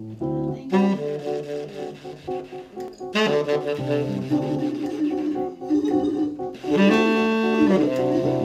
Thank you.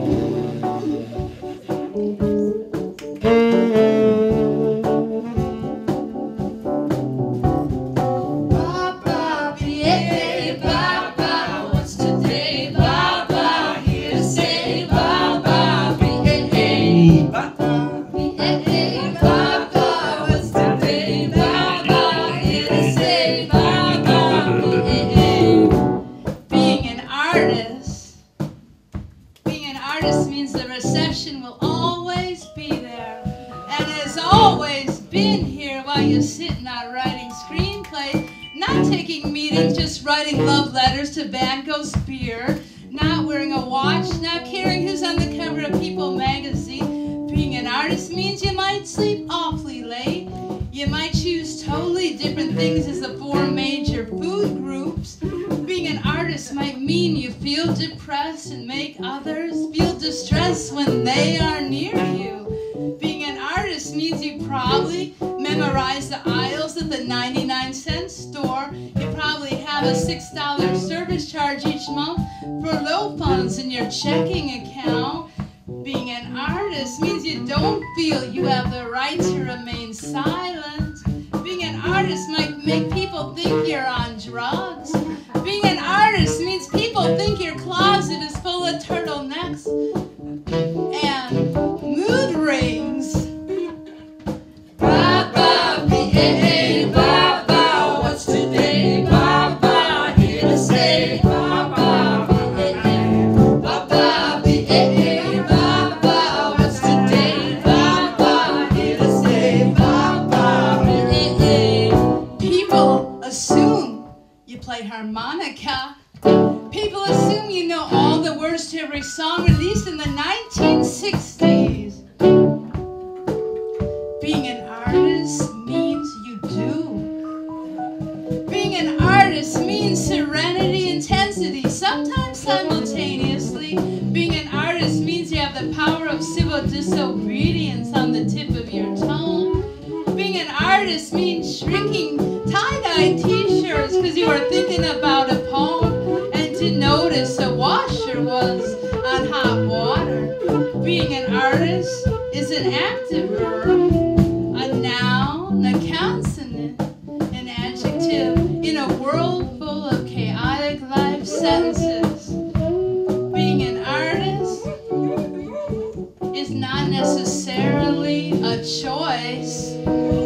while you're sitting on writing screenplays, not taking meetings, just writing love letters, to Van Gogh's beer, not wearing a watch, not caring who's on the cover of People magazine. Being an artist means you might sleep awfully late. You might choose totally different things as the four major food groups. Being an artist might mean you feel depressed and make others feel distressed when they are near a $6 service charge each month for low funds in your checking account. Being an artist means you don't feel you have the right to remain silent. Being an artist might make people think you're on drugs. assume you play harmonica. People assume you know all the words to every song released in the 1960s. Being an artist means you do. Being an artist means serenity, intensity, sometimes simultaneously. Being an artist means you have the power of civil disobedience on the tip of your tongue. Being an artist means shrinking t-shirts because you were thinking about a poem and to notice a washer was on hot water. Being an artist is an active verb, a noun, a consonant, an adjective in a world full of chaotic life sentences. Being an artist is not necessarily a choice.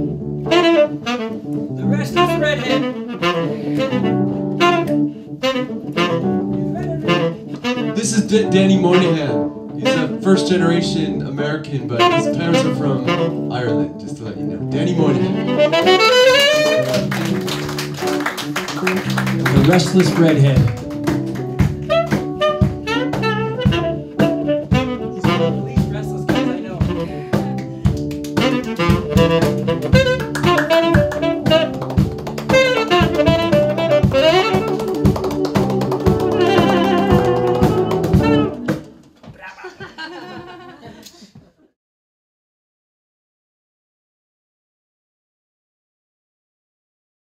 D- Danny Moynihan. He's a first generation American, but his parents are from Ireland, just to let you know. Danny Moynihan. The Restless Redhead.